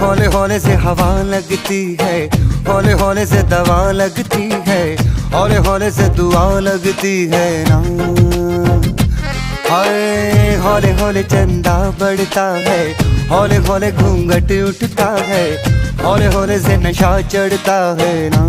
हौले हौले से हवा लगती है। हौले हौले से दवा लगती है। हौले हौले से दुआ लगती है ना। हाय, हौले हौले चंदा बढ़ता है। हौले हौले घूंघट उठता है। हौले हौले से नशा चढ़ता है ना।